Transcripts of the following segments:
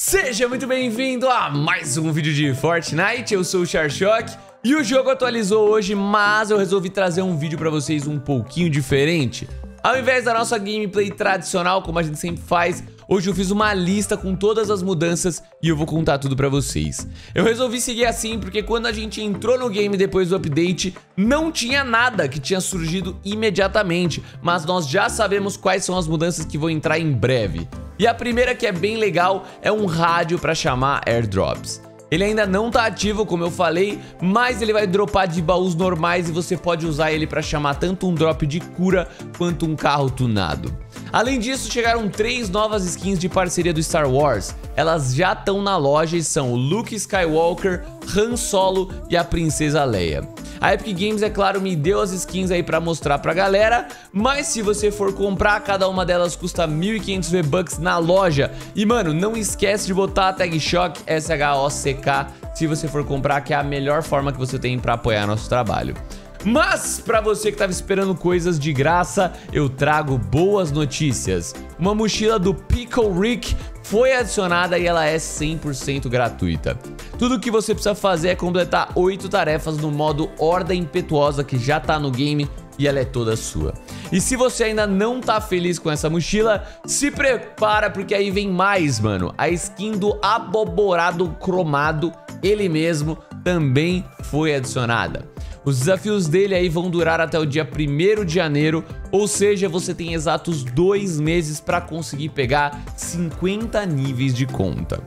Seja muito bem-vindo a mais um vídeo de Fortnite, eu sou o Charshock e o jogo atualizou hoje, mas eu resolvi trazer um vídeo pra vocês um pouquinho diferente. Ao invés da nossa gameplay tradicional, como a gente sempre faz, hoje eu fiz uma lista com todas as mudanças e eu vou contar tudo pra vocês. Eu resolvi seguir assim porque quando a gente entrou no game depois do update, não tinha nada que tinha surgido imediatamente, mas nós já sabemos quais são as mudanças que vão entrar em breve. E a primeira que é bem legal é um rádio para chamar airdrops. Ele ainda não tá ativo, como eu falei, mas ele vai dropar de baús normais e você pode usar ele para chamar tanto um drop de cura quanto um carro tunado. Além disso, chegaram três novas skins de parceria do Star Wars. Elas já estão na loja e são o Luke Skywalker, Han Solo e a Princesa Leia. A Epic Games, é claro, me deu as skins aí pra mostrar pra galera, mas se você for comprar, cada uma delas custa 1.500 V-Bucks na loja. E, mano, não esquece de botar a tag SHOCK, S-H-O-C-K, se você for comprar, que é a melhor forma que você tem pra apoiar nosso trabalho. Mas para você que estava esperando coisas de graça, eu trago boas notícias. Uma mochila do Pickle Rick foi adicionada e ela é 100% gratuita. Tudo o que você precisa fazer é completar 8 tarefas no modo Ordem Impetuosa que já tá no game e ela é toda sua. E se você ainda não tá feliz com essa mochila, se prepara porque aí vem mais, mano. A skin do Aboborado Cromado, ele mesmo, também foi adicionada. Os desafios dele aí vão durar até o dia 1 de janeiro, ou seja, você tem exatos dois meses para conseguir pegar 50 níveis de conta.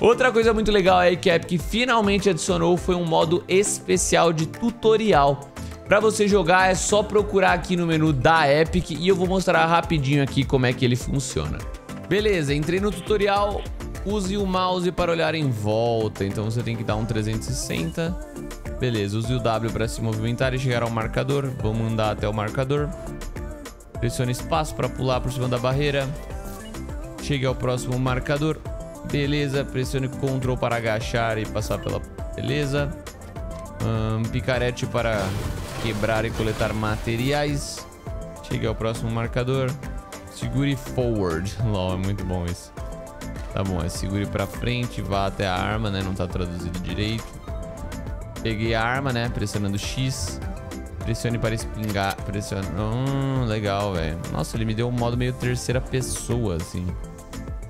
Outra coisa muito legal aí que a Epic finalmente adicionou foi um modo especial de tutorial. Para você jogar é só procurar aqui no menu da Epic e eu vou mostrar rapidinho aqui como é que ele funciona. Beleza, entrei no tutorial, use o mouse para olhar em volta, então você tem que dar um 360 Beleza, use o W para se movimentar e chegar ao marcador. Vamos andar até o marcador. Pressione espaço para pular por cima da barreira. Chegue ao próximo marcador. Beleza, pressione Ctrl para agachar e passar pela... Beleza. Picarete para quebrar e coletar materiais. Chegue ao próximo marcador. Segure forward. LOL, é muito bom isso. Tá bom, é segure pra frente, vá até a arma, né? Não tá traduzido direito. Peguei a arma, né? Pressionando X. Pressione para espingar. Pressione. Hum, legal, velho. Nossa, ele me deu um modo meio terceira pessoa, assim.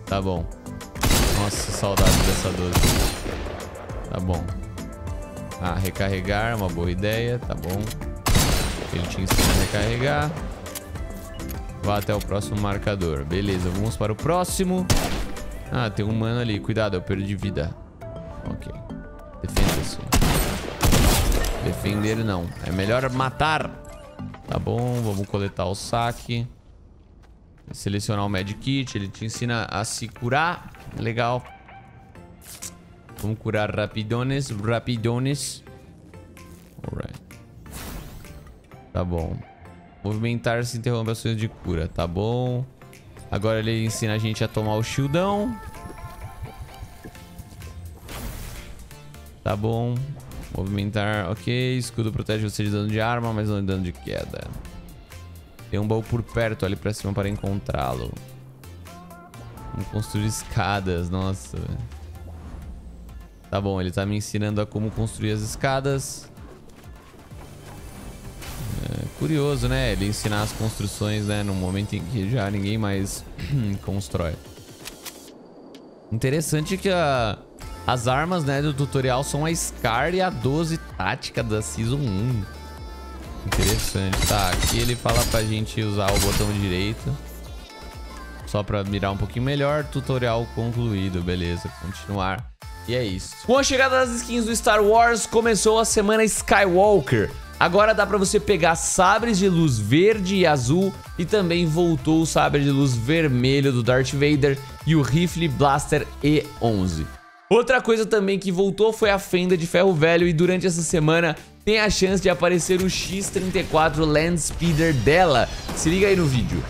Tá bom. Nossa, saudade dessa 12. Tá bom. Ah, recarregar, uma boa ideia. Tá bom. Ele te ensina a recarregar. Vá até o próximo marcador. Beleza, vamos para o próximo. Ah, tem um mano ali. Cuidado, eu perdi vida. Ok. Defenda-se. Defender não. É melhor matar. Tá bom, vamos coletar o saque. Selecionar o medkit, ele te ensina a se curar. Legal. Vamos curar rapidones, rapidones. Alright. Tá bom. Movimentar-se interrompe ações de cura, tá bom. Agora ele ensina a gente a tomar o shieldão. Tá bom. Movimentar, ok. Escudo protege você de dano de arma, mas não de dano de queda. Tem um baú por perto ali pra cima para encontrá-lo. Vamos construir escadas, nossa. Tá bom, ele tá me ensinando a como construir as escadas. É curioso, né? Ele ensinar as construções, né? No momento em que já ninguém mais constrói. Interessante que a... As armas, né, do tutorial são a Scar e a 12 tática da Season 1. Interessante. Tá, aqui ele fala pra gente usar o botão direito. Só pra mirar um pouquinho melhor. Tutorial concluído, beleza. Continuar. E é isso. Com a chegada das skins do Star Wars, começou a semana Skywalker. Agora dá pra você pegar sabres de luz verde e azul e também voltou o sabre de luz vermelho do Darth Vader e o rifle Blaster E11. Outra coisa também que voltou foi a fenda de ferro velho e durante essa semana tem a chance de aparecer o X34 Land Speeder dela. Se liga aí no vídeo.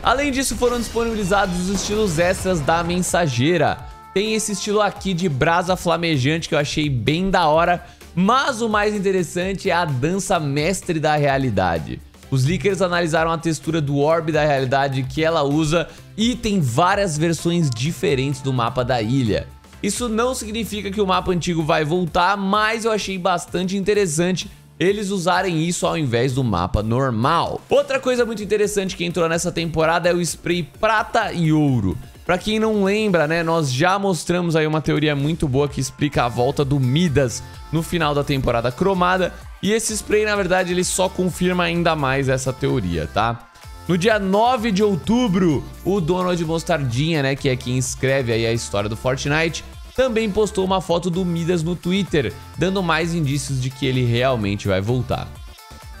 Além disso, foram disponibilizados os estilos extras da mensageira. Tem esse estilo aqui de brasa flamejante que eu achei bem da hora, mas o mais interessante é a dança mestre da realidade. Os leakers analisaram a textura do orbe da realidade que ela usa e tem várias versões diferentes do mapa da ilha. Isso não significa que o mapa antigo vai voltar, mas eu achei bastante interessante eles usarem isso ao invés do mapa normal. Outra coisa muito interessante que entrou nessa temporada é o spray prata e ouro. Pra quem não lembra, né, nós já mostramos aí uma teoria muito boa que explica a volta do Midas no final da temporada cromada, e esse spray, na verdade, ele só confirma ainda mais essa teoria, tá? No dia 9 de outubro, o Donald Mostardinha, né, que é quem escreve aí a história do Fortnite, também postou uma foto do Midas no Twitter, dando mais indícios de que ele realmente vai voltar.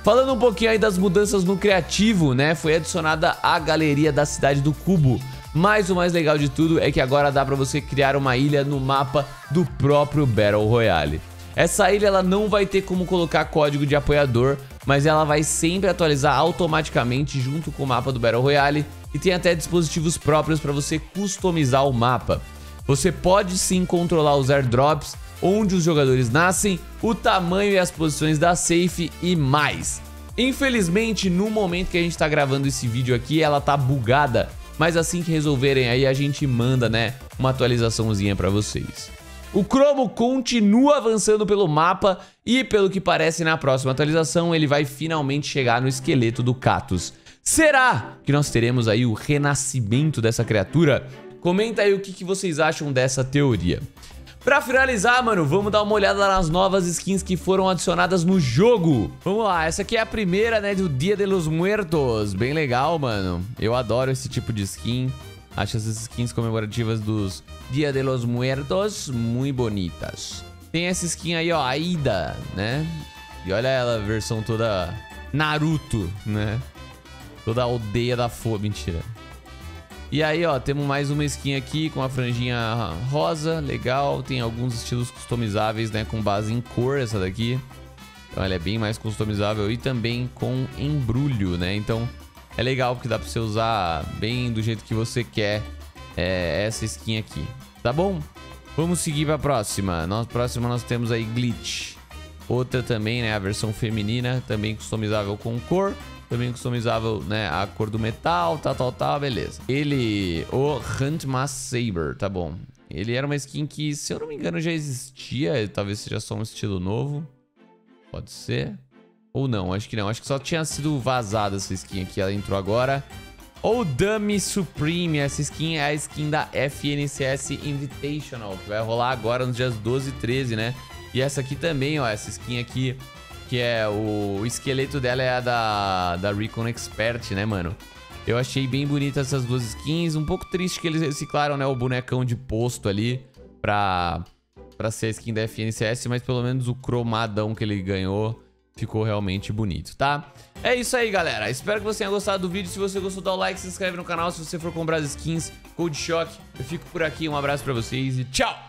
Falando um pouquinho aí das mudanças no criativo, né, foi adicionada a galeria da cidade do Cubo, mas o mais legal de tudo é que agora dá pra você criar uma ilha no mapa do próprio Battle Royale. Essa ilha ela não vai ter como colocar código de apoiador, mas ela vai sempre atualizar automaticamente junto com o mapa do Battle Royale e tem até dispositivos próprios para você customizar o mapa. Você pode sim controlar os airdrops, onde os jogadores nascem, o tamanho e as posições da safe e mais. Infelizmente, no momento que a gente está gravando esse vídeo aqui, ela tá bugada, mas assim que resolverem aí a gente manda, né, uma atualizaçãozinha para vocês. O Cromo continua avançando pelo mapa e, pelo que parece, na próxima atualização ele vai finalmente chegar no esqueleto do Catus. Será que nós teremos aí o renascimento dessa criatura? Comenta aí o que, que vocês acham dessa teoria. Pra finalizar, mano, vamos dar uma olhada nas novas skins que foram adicionadas no jogo. Vamos lá, essa aqui é a primeira, né, do Dia de los Muertos. Bem legal, mano. Eu adoro esse tipo de skin. Acho essas skins comemorativas dos Dia de los Muertos muito bonitas. Tem essa skin aí, ó, Aida, né? E olha ela, versão toda Naruto, né? Toda aldeia da fome, mentira. E aí, ó, temos mais uma skin aqui com a franjinha rosa, legal. Tem alguns estilos customizáveis, né, com base em cor essa daqui. Então ela é bem mais customizável e também com embrulho, né? Então é legal porque dá pra você usar bem do jeito que você quer é, essa skin aqui. Tá bom? Vamos seguir pra próxima. Na próxima nós temos aí Glitch. Outra também, né, a versão feminina, também customizável com cor. Também customizável, né, a cor do metal, tal, tal, tal, beleza. Ele, o Hunt Saber, tá bom. Ele era uma skin que, se eu não me engano, já existia. Talvez seja só um estilo novo. Pode ser. Ou não, acho que não. Acho que só tinha sido vazada essa skin aqui. Ela entrou agora. Ou Dummy Supreme. Essa skin é a skin da FNCS Invitational. Que vai rolar agora nos dias 12 e 13, né? E essa aqui também, ó. Essa skin aqui que é o, esqueleto dela é a da, da Recon Expert, né, mano? Eu achei bem bonita essas duas skins. Um pouco triste que eles reciclaram, né, o bonecão de posto ali pra, pra ser a skin da FNCS, mas pelo menos o cromadão que ele ganhou ficou realmente bonito, tá? É isso aí, galera. Espero que você tenha gostado do vídeo. Se você gostou, dá o like, se inscreve no canal. Se você for comprar as skins, Code Shock. Eu fico por aqui. Um abraço pra vocês e tchau!